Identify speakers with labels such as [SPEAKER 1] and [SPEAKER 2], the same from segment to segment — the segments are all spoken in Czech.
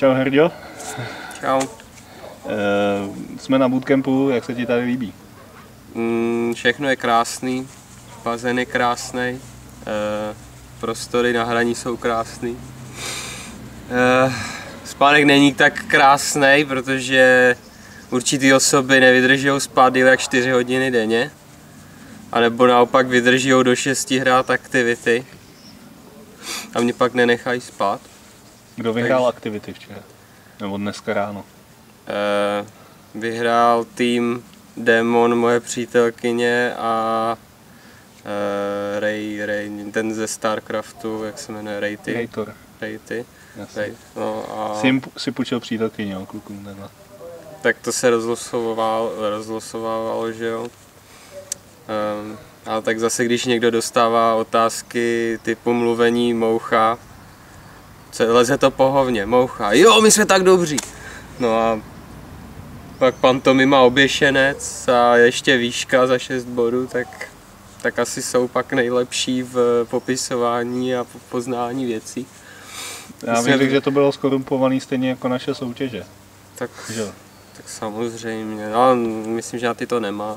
[SPEAKER 1] Čau Herďo.
[SPEAKER 2] Čau.
[SPEAKER 1] E, jsme na bootcampu, jak se ti tady líbí?
[SPEAKER 2] Mm, všechno je krásný, bazén je krásný, e, prostory na hraní jsou krásný. E, spánek není tak krásný, protože určitý osoby nevydrží spát déle jak 4 hodiny denně. A nebo naopak vydrží do 6 hrát aktivity. A mě pak nenechají spát.
[SPEAKER 1] Kdo vyhrál Takže... aktivity včera? Nebo dneska ráno?
[SPEAKER 2] E, vyhrál tým Demon, moje přítelkyně a e, Ray, Ray, ten ze Starcraftu, jak se jmenuje, Rayty.
[SPEAKER 1] Raytor.
[SPEAKER 2] Rayty.
[SPEAKER 1] Ray, no a... Jsi jim si půjčil přítelkyně, jo, klukům tenhle.
[SPEAKER 2] Tak to se rozlosovalo, rozlosovalo, že jo. Um, ale tak zase, když někdo dostává otázky typu mluvení moucha, co leze to pohovně, moucha, jo, my jsme tak dobří. No a pak pantomima oběšenec a ještě výška za 6 bodů, tak, tak asi jsou pak nejlepší v popisování a poznání věcí.
[SPEAKER 1] Já bych že to bylo skorumpovaný stejně jako naše soutěže.
[SPEAKER 2] Tak, že? tak samozřejmě, no, myslím, že na ty to nemá.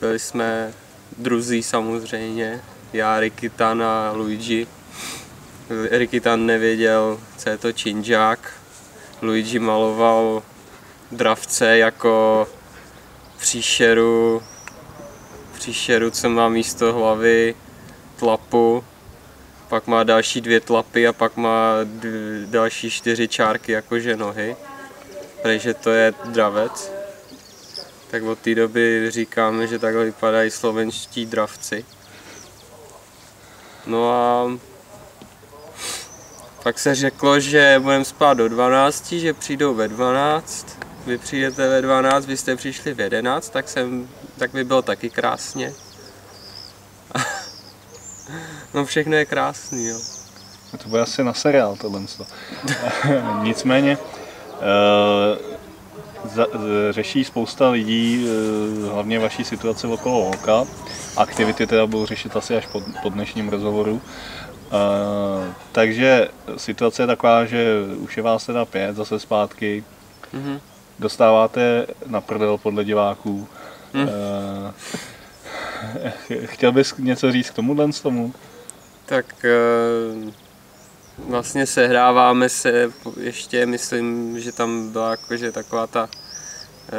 [SPEAKER 2] Byli jsme druzí samozřejmě, já, Rikitan a Luigi. Rikitan nevěděl, co je to činžák. Luigi maloval dravce jako příšeru, příšeru, co má místo hlavy, tlapu, pak má další dvě tlapy a pak má další čtyři čárky jakože nohy. Takže to je dravec. Tak od té doby říkáme, že takhle vypadají slovenští dravci. No a pak se řeklo, že budeme spát do 12, že přijdou ve 12. Vy přijdete ve 12, vy jste přišli v 11, tak, jsem, tak by bylo taky krásně. no všechno je krásný, jo.
[SPEAKER 1] To bude asi na seriál tohle. Nicméně, uh, za, řeší spousta lidí, uh, hlavně vaší situace okolo holka. Aktivity teda budou řešit asi až po, po dnešním rozhovoru. Uh, takže situace je taková, že už je vás teda pět zase zpátky. Mm-hmm. Dostáváte na prdel podle diváků. Mm. Uh, chtěl bys něco říct k tomuhle z tomu?
[SPEAKER 2] Tak uh, vlastně sehráváme se ještě, myslím, že tam byla jakože taková ta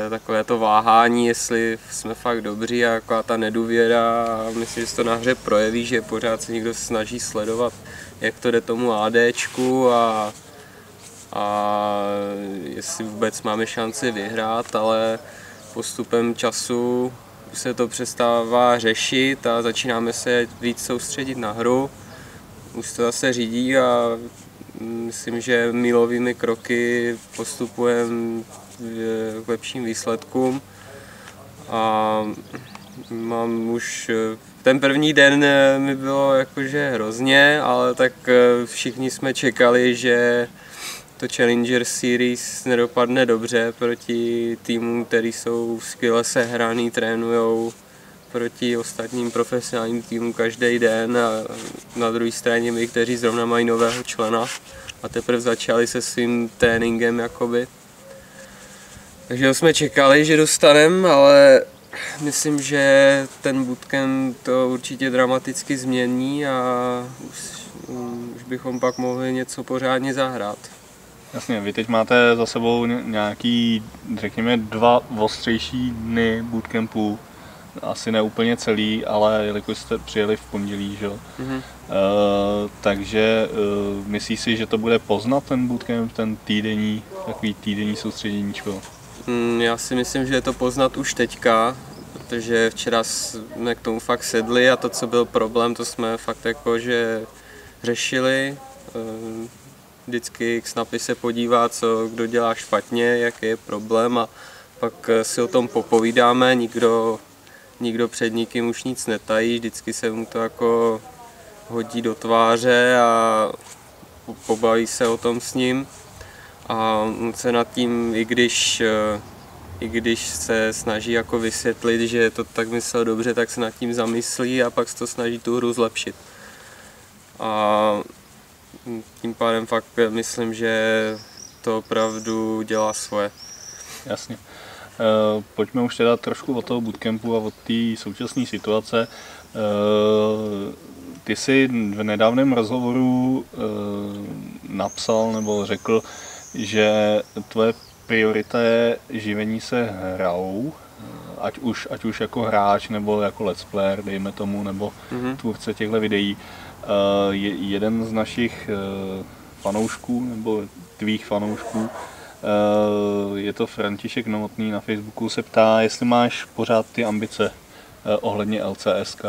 [SPEAKER 2] takové to váhání, jestli jsme fakt dobří a taková ta nedůvěra myslím, že se to na hře projeví, že pořád se někdo snaží sledovat, jak to jde tomu ADčku a, a jestli vůbec máme šanci vyhrát, ale postupem času se to přestává řešit a začínáme se víc soustředit na hru. Už to zase řídí a myslím, že milovými kroky postupujeme k lepším výsledkům. A mám už ten první den mi bylo jakože hrozně, ale tak eh, všichni jsme čekali, že to Challenger Series nedopadne dobře proti týmům, který jsou skvěle sehraný, trénujou proti ostatním profesionálním týmům každý den a na druhé straně my, kteří zrovna mají nového člena a teprve začali se svým tréninkem jakoby. Takže jsme čekali, že dostaneme, ale myslím, že ten bootcamp to určitě dramaticky změní a už, už bychom pak mohli něco pořádně zahrát.
[SPEAKER 1] Jasně, vy teď máte za sebou nějaký, řekněme, dva ostřejší dny bootcampu, asi ne úplně celý, ale jelikož jste přijeli v pondělí, že? Mm-hmm. Uh, takže uh, myslíš si, že to bude poznat ten bootcamp, ten týdenní, takový týdenní soustředěníčko?
[SPEAKER 2] Mm, já si myslím, že je to poznat už teďka, protože včera jsme k tomu fakt sedli a to, co byl problém, to jsme fakt jako, že řešili. Eh, vždycky k snapy se podívá, co kdo dělá špatně, jaký je problém a pak si o tom popovídáme, nikdo, nikdo před nikým už nic netají, vždycky se mu to jako hodí do tváře a pobaví se o tom s ním a se nad tím, i když, eh, i když se snaží jako vysvětlit, že to tak myslel dobře, tak se nad tím zamyslí a pak se to snaží tu hru zlepšit. A tím pádem fakt myslím, že to opravdu dělá svoje.
[SPEAKER 1] Jasně. Uh, pojďme už teda trošku od toho bootcampu a od té současné situace. Uh, ty jsi v nedávném rozhovoru uh, napsal nebo řekl, že tvoje priorita je živení se hrou, ať už, ať už jako hráč nebo jako let's player, dejme tomu, nebo mm-hmm. tvůrce těchto videí. Je, jeden z našich fanoušků, nebo tvých fanoušků, je to František Novotný na Facebooku, se ptá, jestli máš pořád ty ambice uh, ohledně LCSK.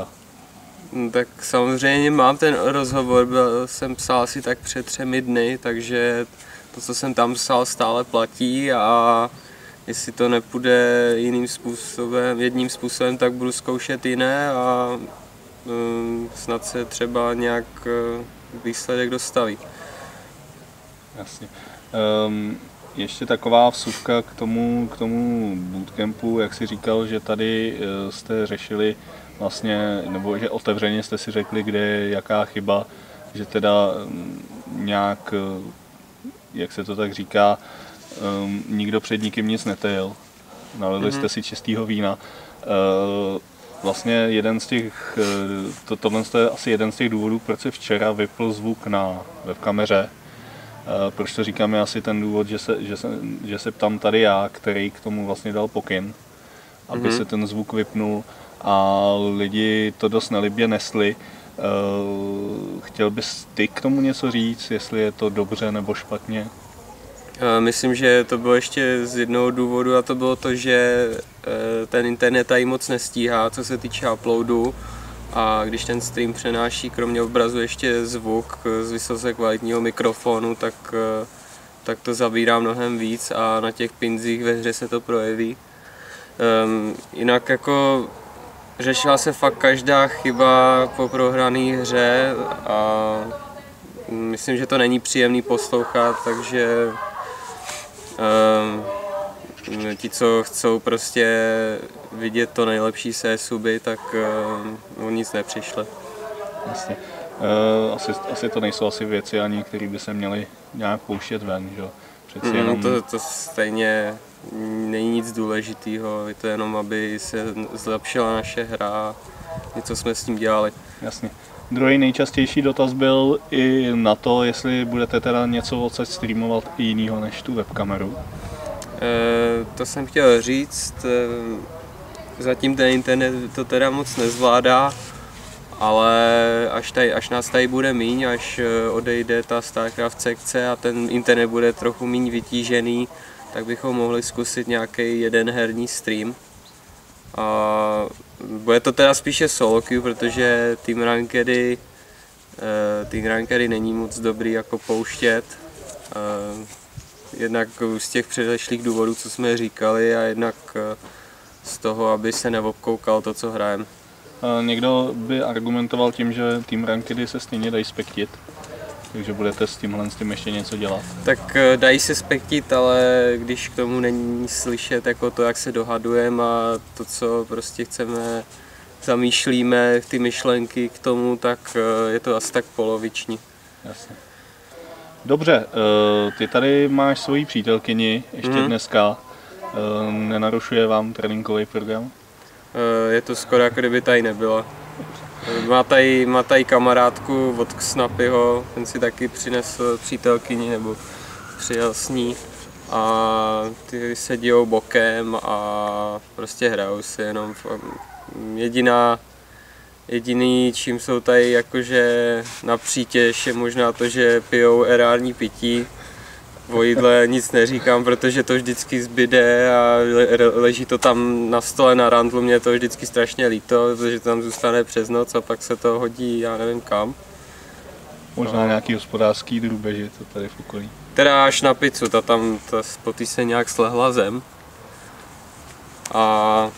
[SPEAKER 2] No, tak samozřejmě mám ten rozhovor, byl, jsem psal asi tak před třemi dny, takže to, co jsem tam psal, stále platí a jestli to nepůjde jiným způsobem, jedním způsobem, tak budu zkoušet jiné a um, snad se třeba nějak uh, výsledek dostaví.
[SPEAKER 1] Jasně. Um, ještě taková vsuvka k tomu, k tomu bootcampu, jak si říkal, že tady uh, jste řešili vlastně, nebo že otevřeně jste si řekli, kde je jaká chyba, že teda um, nějak, uh, jak se to tak říká, um, nikdo před nikým nic netajil. Nalili mm-hmm. jste si čistého vína. Vlastně jeden z těch, to, tohle je asi jeden z těch důvodů, proč se včera vypl zvuk na webkameře. Uh, proč to říkám, je asi ten důvod, že se, že, se, že se ptám tady já, který k tomu vlastně dal pokyn, aby mm-hmm. se ten zvuk vypnul a lidi to dost nelibě nesli. Uh, chtěl bys ty k tomu něco říct, jestli je to dobře nebo špatně?
[SPEAKER 2] Myslím, že to bylo ještě z jednoho důvodu a to bylo to, že ten internet tady moc nestíhá, co se týče uploadu a když ten stream přenáší kromě obrazu ještě zvuk z vysoce kvalitního mikrofonu, tak, e, tak to zabírá mnohem víc a na těch pinzích ve hře se to projeví. Um, jinak jako řešila se fakt každá chyba po prohrané hře a myslím, že to není příjemný poslouchat, takže Um, ti, co chcou prostě vidět to nejlepší se suby, tak um, o nic nepřišli.
[SPEAKER 1] Jasně. Uh, asi, asi to nejsou asi věci ani, které by se měly nějak pouštět ven, že?
[SPEAKER 2] Přeci mm, jenom... to, to stejně není nic důležitého, je to jenom, aby se zlepšila naše hra, něco jsme s tím dělali.
[SPEAKER 1] Jasně. Druhý nejčastější dotaz byl i na to, jestli budete teda něco odsaď streamovat i jinýho než tu webkameru.
[SPEAKER 2] E, to jsem chtěl říct, e, zatím ten internet to teda moc nezvládá, ale až, tady, až nás tady bude míň, až e, odejde ta StarCraft sekce a ten internet bude trochu míň vytížený, tak bychom mohli zkusit nějaký jeden herní stream. A bude to teda spíše solo queue, protože Team Rankedy, Team Rankedy není moc dobrý jako pouštět. Jednak z těch předešlých důvodů, co jsme říkali, a jednak uh, z toho, aby se neobkoukal to, co hrajeme.
[SPEAKER 1] Někdo by argumentoval tím, že Team Rankedy se stejně dají spektit, takže budete s tímhle s tím ještě něco dělat.
[SPEAKER 2] Tak dají se spektit, ale když k tomu není slyšet jako to, jak se dohadujeme a to, co prostě chceme zamýšlíme ty myšlenky k tomu, tak eh, je to asi tak poloviční.
[SPEAKER 1] Jasně. Dobře, eh, ty tady máš svoji přítelkyni ještě mm-hmm. dneska. Eh, nenarušuje vám tréninkový program?
[SPEAKER 2] Je to skoro jako kdyby tady nebyla. Má tady, má tady kamarádku od Snapyho, ten si taky přinesl přítelkyni nebo přijel s ní a ty sedí bokem a prostě hrajou si jenom jediná, jediný, čím jsou tady jakože na přítěž, je možná to, že pijou erální pití. O jídle nic neříkám, protože to vždycky zbyde a leží to tam na stole na randlu, mě to vždycky strašně líto, protože to tam zůstane přes noc a pak se to hodí, já nevím kam.
[SPEAKER 1] Možná no. nějaký hospodářský drůbeži to tady v okolí.
[SPEAKER 2] Teda až na pizzu, ta tam ta po se nějak slehla zem. A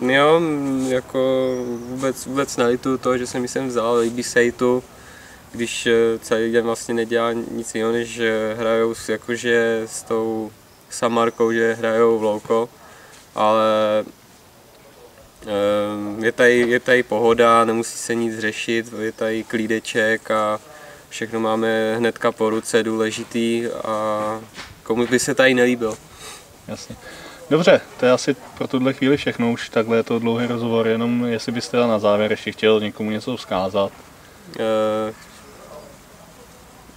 [SPEAKER 2] Jo, jako vůbec, vůbec nelitu to, že jsem jsem vzal, líbí se jí tu, když eh, celý den vlastně nedělá nic jiného, než eh, hrajou jakože s tou Samarkou, že hrajou v louko, ale eh, je tady, je tady pohoda, nemusí se nic řešit, je tady klídeček a všechno máme hnedka po ruce, důležitý a komu by se tady nelíbil.
[SPEAKER 1] Jasně. Dobře, to je asi pro tuhle chvíli všechno, už takhle je to dlouhý rozhovor, jenom jestli byste na závěr ještě chtěl někomu něco vzkázat.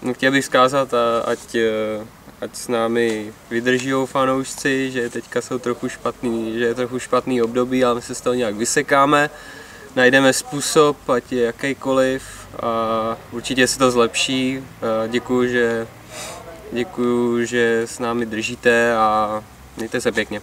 [SPEAKER 2] Uh, chtěl bych vzkázat, ať, ať s námi vydrží fanoušci, že teďka jsou trochu špatný, že je trochu špatný období, ale my se z toho nějak vysekáme. Najdeme způsob, ať je jakýkoliv a určitě se to zlepší. Děkuju, že, děkuju, že s námi držíte a mějte se pěkně.